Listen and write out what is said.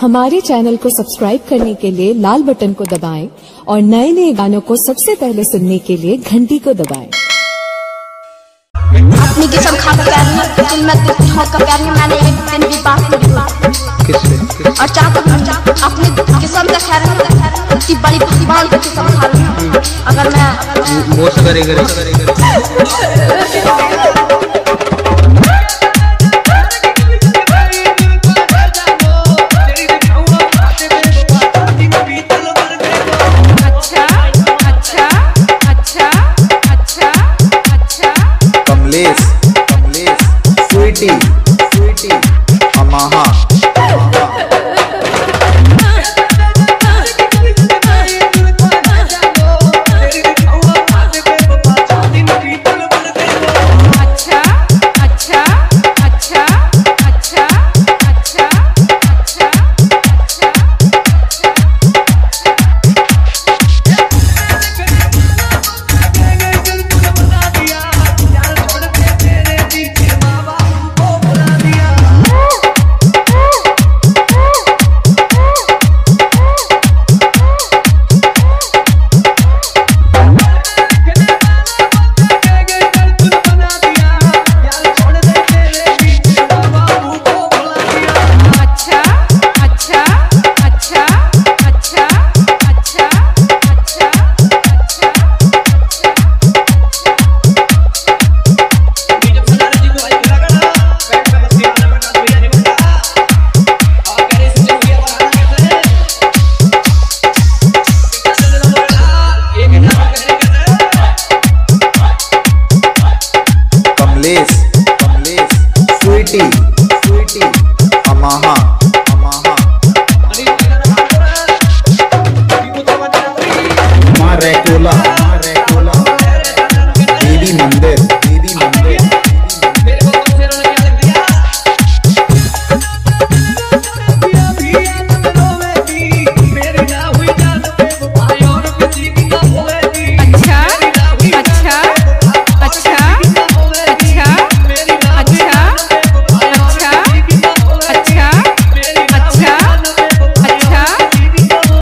हमारे चैनल को सब्सक्राइब करने के लिए लाल बटन को दबाएँ और नए नए गानों को सबसे पहले सुनने के लिए घंटी को दबाएँ। अपनी किस्म खा कर दिल में दिल ठोक कर मैंने एक दिन भी बात नहीं की। किससे? और चाहता हूँ अपनी किस्म का खैर इतनी बड़ी भगवान की किस्म खा रही हूँ अगर मैं वो सगरे करे कमलेश कमलेश स्वीटी स्वीटी अमाहा कमलेश कमलेश स्वीटी स्वीटी अमाहा अमाहा माँ रैकोला